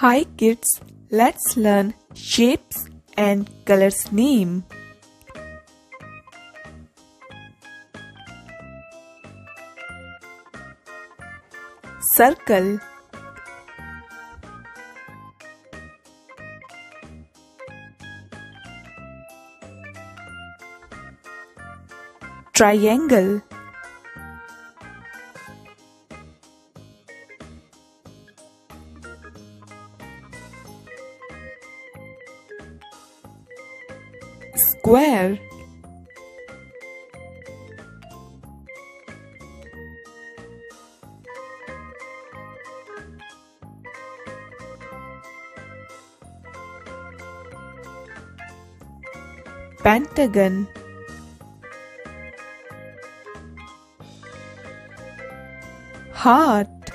Hi kids, let's learn shapes and colors name. Circle. Triangle square. Pentagon. Heart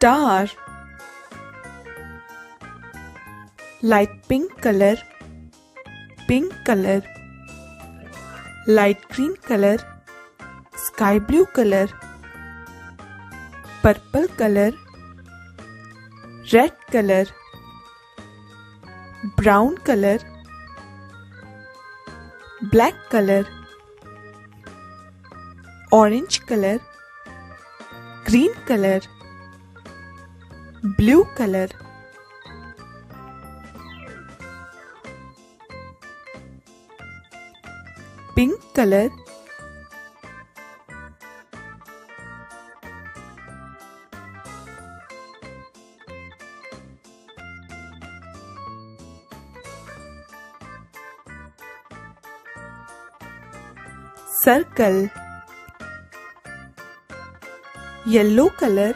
star light pink color pink color light green color sky blue color purple color red color brown color black color orange color green color blue color. Pink color. Circle. Yellow color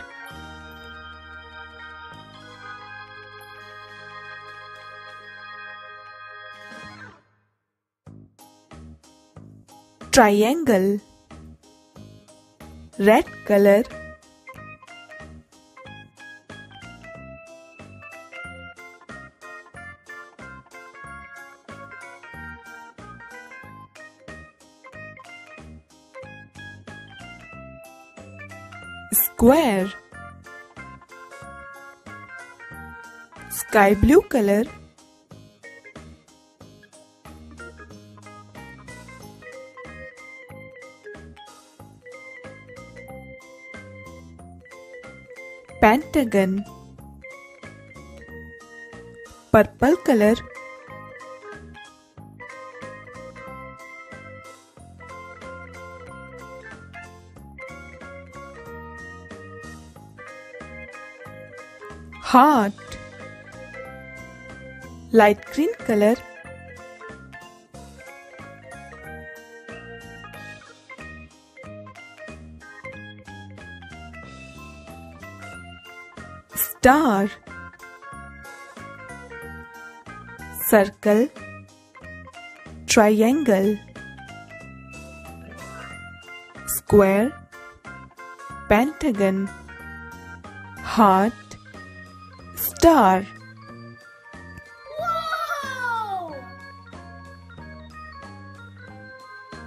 triangle red color square sky blue color pentagon. Purple color. Heart light green color star. Circle. Triangle. Square. Pentagon. Heart. Star